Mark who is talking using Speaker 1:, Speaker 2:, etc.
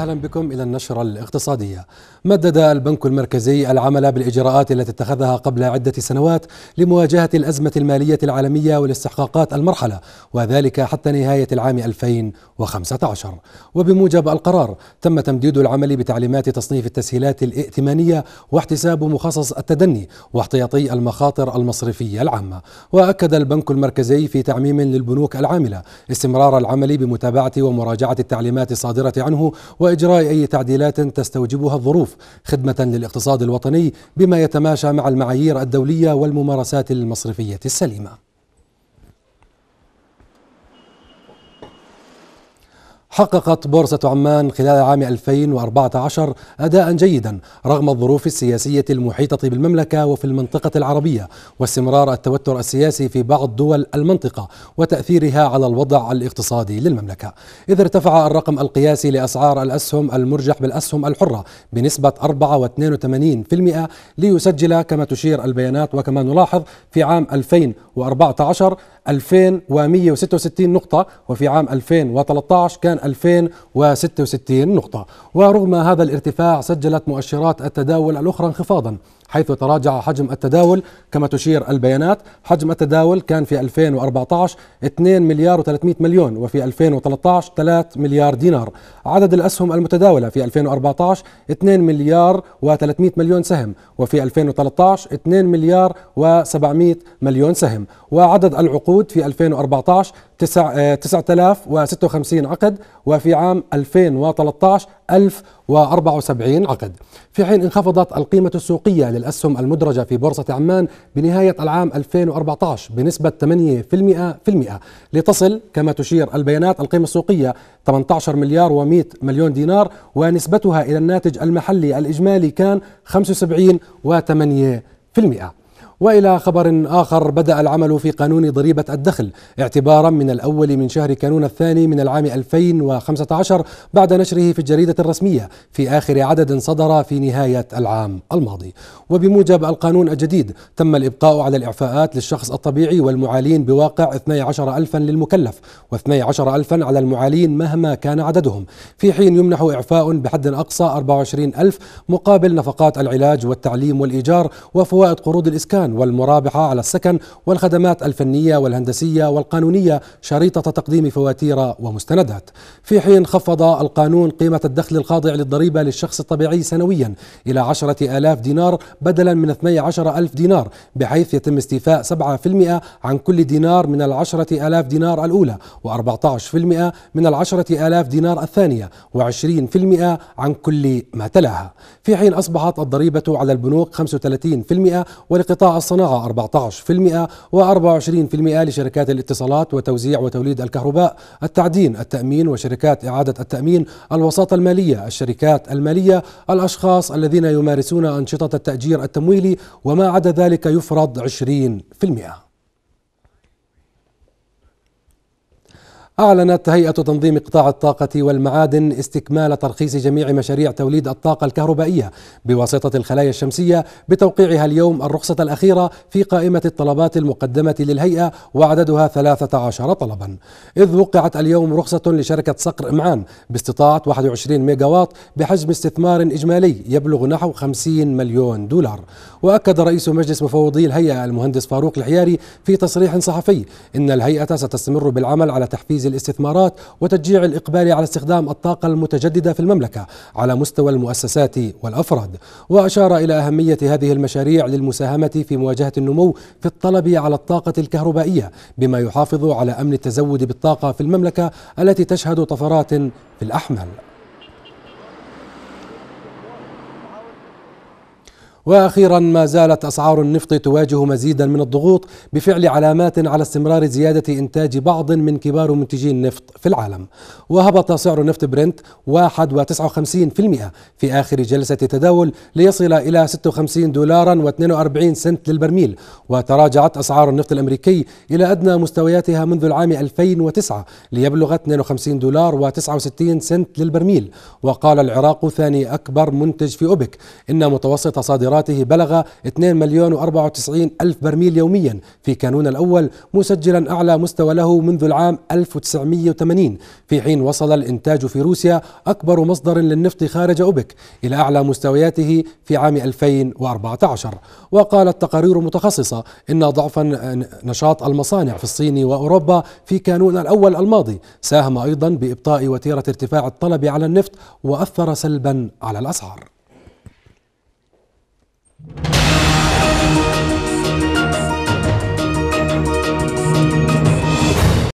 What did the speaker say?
Speaker 1: أهلا بكم إلى النشرة الاقتصادية. مدد البنك المركزي العمل بالإجراءات التي اتخذها قبل عدة سنوات لمواجهة الأزمة المالية العالمية والاستحقاقات المرحلة وذلك حتى نهاية العام 2015 وبموجب القرار تم تمديد العمل بتعليمات تصنيف التسهيلات الائتمانية واحتساب مخصص التدني واحتياطي المخاطر المصرفية العامة. وأكد البنك المركزي في تعميم للبنوك العاملة استمرار العمل بمتابعة ومراجعة التعليمات الصادرة عنه وإجراء أي تعديلات تستوجبها الظروف خدمة للاقتصاد الوطني بما يتماشى مع المعايير الدولية والممارسات المصرفية السليمة. حققت بورصة عمان خلال عام 2014 أداء جيدا رغم الظروف السياسية المحيطة بالمملكة وفي المنطقة العربية واستمرار التوتر السياسي في بعض دول المنطقة وتأثيرها على الوضع الاقتصادي للمملكة. إذ ارتفع الرقم القياسي لأسعار الأسهم المرجح بالأسهم الحرة بنسبة 4.82% ليسجل كما تشير البيانات وكما نلاحظ في عام 2014 2166 نقطة وفي عام 2013 كان 2066 نقطة. ورغم هذا الارتفاع سجلت مؤشرات التداول الأخرى انخفاضا حيث تراجع حجم التداول كما تشير البيانات. حجم التداول كان في 2014 2 مليار و300 مليون وفي 2013 3 مليار دينار. عدد الأسهم المتداولة في 2014 2 مليار و300 مليون سهم وفي 2013 2 مليار و700 مليون سهم. وعدد العقود في 2014 9056 عقد وفي عام 2013 1074 عقد. في حين انخفضت القيمة السوقية للأسهم المدرجة في بورصة عمان بنهاية العام 2014 بنسبة 8% لتصل كما تشير البيانات القيمة السوقية 18 مليار و100 مليون دينار ونسبتها إلى الناتج المحلي الإجمالي كان 75 و8% وإلى خبر آخر بدأ العمل في قانون ضريبة الدخل اعتبارا من الأول من شهر كانون الثاني من العام 2015 بعد نشره في الجريدة الرسمية في آخر عدد صدر في نهاية العام الماضي. وبموجب القانون الجديد تم الإبقاء على الإعفاءات للشخص الطبيعي والمعالين بواقع 12 ألفا للمكلف و12 ألفا على المعالين مهما كان عددهم. في حين يمنح إعفاء بحد أقصى 24 ألف مقابل نفقات العلاج والتعليم والإيجار وفوائد قروض الإسكان. السكن والمرابحة على السكن والخدمات الفنية والهندسية والقانونية شريطة تقديم فواتير ومستندات. في حين خفض القانون قيمة الدخل الخاضع للضريبة للشخص الطبيعي سنويا إلى عشرة آلاف دينار بدلا من 12 ألف دينار بحيث يتم استيفاء 7% عن كل دينار من العشرة آلاف دينار الأولى و14% من العشرة آلاف دينار الثانية و20% عن كل ما تلاها. في حين أصبحت الضريبة على البنوك 35% ولقطاع الصناعة 14% و24% لشركات الاتصالات وتوزيع وتوليد الكهرباء التعدين التأمين وشركات إعادة التأمين الوساطة المالية الشركات المالية الأشخاص الذين يمارسون أنشطة التأجير التمويلي وما عدا ذلك يفرض 20% أعلنت هيئة تنظيم قطاع الطاقة والمعادن استكمال ترخيص جميع مشاريع توليد الطاقة الكهربائية بواسطة الخلايا الشمسية بتوقيعها اليوم الرخصة الأخيرة في قائمة الطلبات المقدمة للهيئة وعددها 13 طلبا. إذ وقعت اليوم رخصة لشركة صقر إمعان باستطاعة 21 ميجاوات بحجم استثمار إجمالي يبلغ نحو 50 مليون دولار. وأكد رئيس مجلس مفوضي الهيئة المهندس فاروق الحياري في تصريح صحفي إن الهيئة ستستمر بالعمل على تحفيز الاستثمارات وتشجيع الإقبال على استخدام الطاقة المتجددة في المملكة على مستوى المؤسسات والأفراد. وأشار إلى أهمية هذه المشاريع للمساهمة في مواجهة النمو في الطلب على الطاقة الكهربائية بما يحافظ على أمن التزود بالطاقة في المملكة التي تشهد طفرات في الأحمال. وأخيرا ما زالت أسعار النفط تواجه مزيدا من الضغوط بفعل علامات على استمرار زيادة إنتاج بعض من كبار منتجي النفط في العالم. وهبط سعر نفط برنت 1.59% في آخر جلسة تداول ليصل إلى 56 دولارا و42 سنت للبرميل. وتراجعت أسعار النفط الأمريكي إلى أدنى مستوياتها منذ العام 2009 ليبلغ 52 دولار و69 سنت للبرميل. وقال العراق ثاني أكبر منتج في أوبك إن متوسط صادرات تصديراته بلغ 2 مليون و94 ألف برميل يوميا في كانون الأول مسجلا أعلى مستوى له منذ العام 1980 في حين وصل الإنتاج في روسيا أكبر مصدر للنفط خارج أوبك إلى أعلى مستوياته في عام 2014 وقالت تقارير متخصصة إن ضعف نشاط المصانع في الصين وأوروبا في كانون الأول الماضي ساهم أيضا بإبطاء وتيرة ارتفاع الطلب على النفط وأثر سلبا على الأسعار.